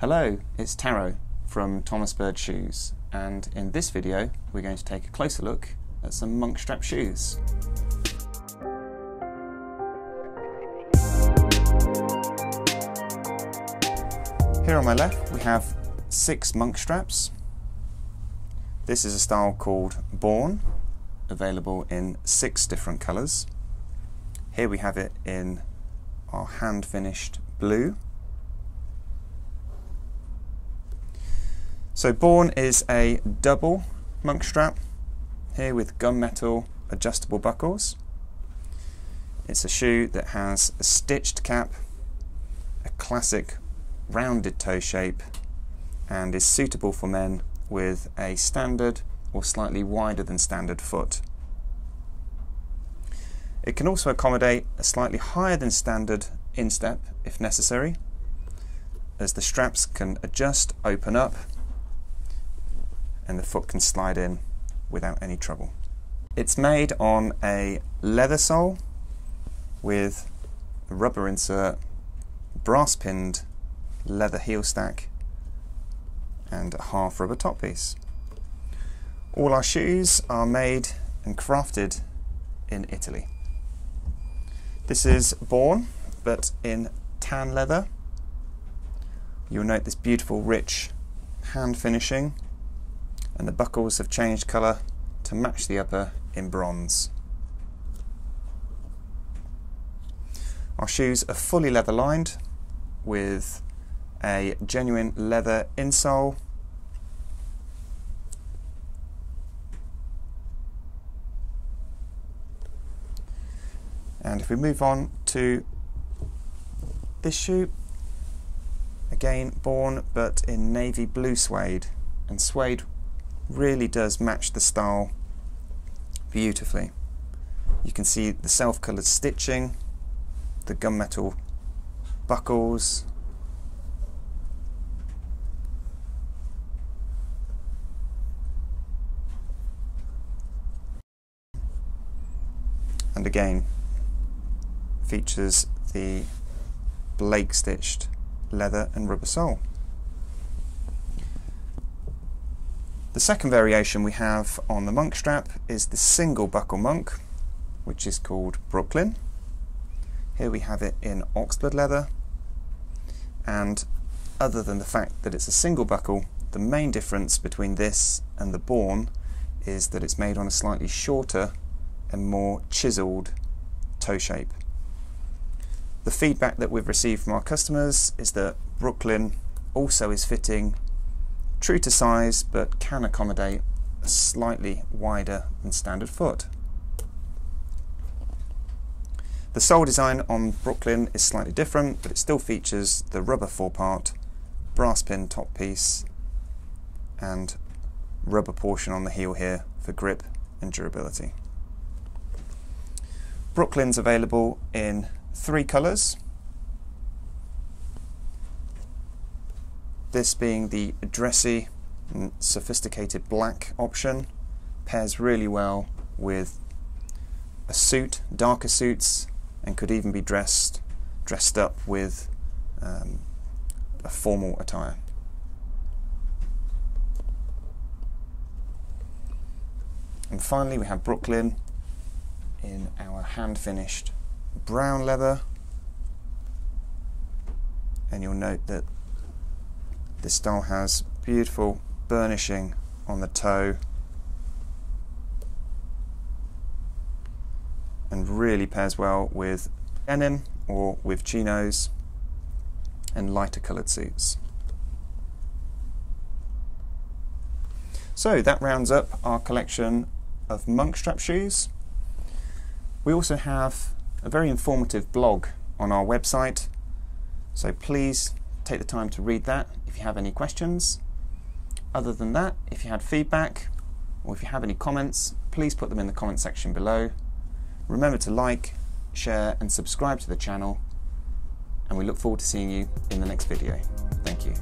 Hello, it's Taro from Thomas Bird Shoes and in this video we're going to take a closer look at some monk strap shoes. Here on my left we have six monk straps. This is a style called Born, available in six different colours. Here we have it in our hand finished blue. So Born is a double monk strap here with gunmetal adjustable buckles. It's a shoe that has a stitched cap, a classic rounded toe shape and is suitable for men with a standard or slightly wider than standard foot. It can also accommodate a slightly higher than standard instep if necessary, as the straps can adjust, open up, and the foot can slide in without any trouble. It's made on a leather sole with a rubber insert, brass pinned leather heel stack and a half rubber top piece. All our shoes are made and crafted in Italy. This is Born, but in tan leather. You'll note this beautiful rich hand finishing and the buckles have changed colour to match the upper in bronze. Our shoes are fully leather lined with a genuine leather insole and if we move on to this shoe again born but in navy blue suede and suede really does match the style beautifully you can see the self-colored stitching the gunmetal buckles and again features the Blake stitched leather and rubber sole. The second variation we have on the monk strap is the single buckle monk, which is called Brooklyn. Here we have it in oxblood leather, and other than the fact that it's a single buckle, the main difference between this and the Born is that it's made on a slightly shorter and more chiseled toe shape. The feedback that we've received from our customers is that Brooklyn also is fitting true to size but can accommodate a slightly wider than standard foot. The sole design on Brooklyn is slightly different but it still features the rubber forepart, brass pin top piece and rubber portion on the heel here for grip and durability. Brooklyn's available in three colours. This being the dressy and sophisticated black option pairs really well with a suit, darker suits, and could even be dressed dressed up with um, a formal attire. And finally we have Brooklyn in our hand finished brown leather and you'll note that this style has beautiful burnishing on the toe and really pairs well with denim or with chinos and lighter coloured suits. So that rounds up our collection of monk strap shoes. We also have a very informative blog on our website, so please take the time to read that if you have any questions. Other than that, if you had feedback or if you have any comments, please put them in the comment section below. Remember to like, share and subscribe to the channel and we look forward to seeing you in the next video. Thank you.